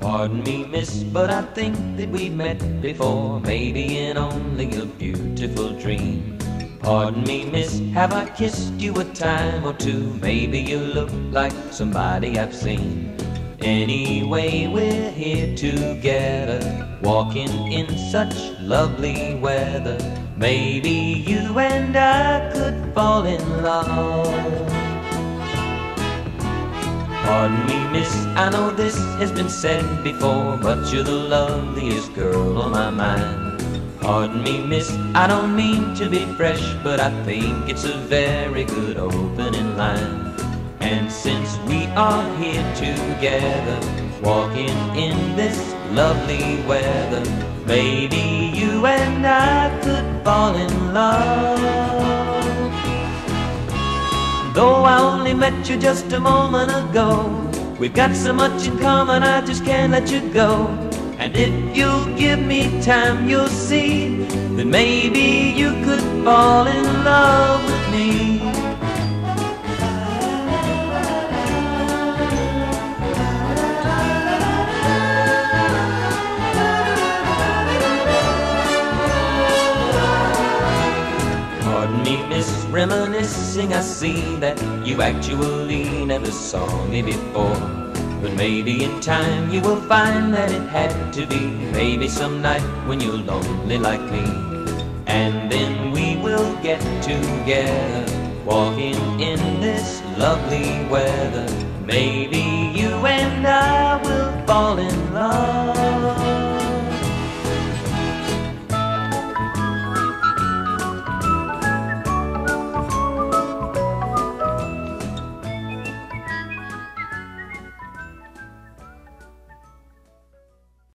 Pardon me, miss, but I think that we've met before, maybe in only a beautiful dream. Pardon me, miss, have I kissed you a time or two? Maybe you look like somebody I've seen. Anyway, we're here together, walking in such lovely weather. Maybe you and I could fall in love. Pardon me, miss, I know this has been said before, but you're the loveliest girl on my mind. Pardon me, miss, I don't mean to be fresh, but I think it's a very good opening line. And since we are here together, walking in this lovely weather, maybe you and I could fall in love. Though I only met you just a moment ago, we've got so much in common, I just can't let you go. And if you'll give me time, you'll see that maybe you could fall in love with me. Pardon me, miss, reminiscing, I see that you actually never saw me before. But maybe in time you will find that it had to be. Maybe some night when you're lonely like me. And then we will get together, walking in this lovely weather. Maybe you and I will fall in.